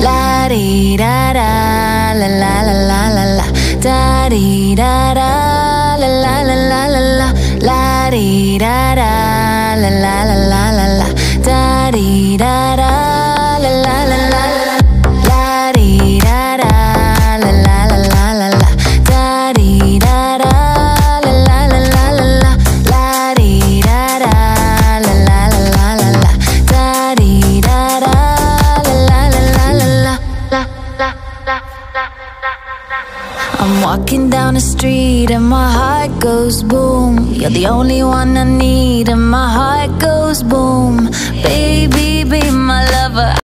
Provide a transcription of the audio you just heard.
La di da da, la la la la la la. Da di da da, la la la la la la. La di da da, la la la la I'm walking down the street and my heart goes boom. You're the only one I need and my heart goes boom. Baby, be my lover.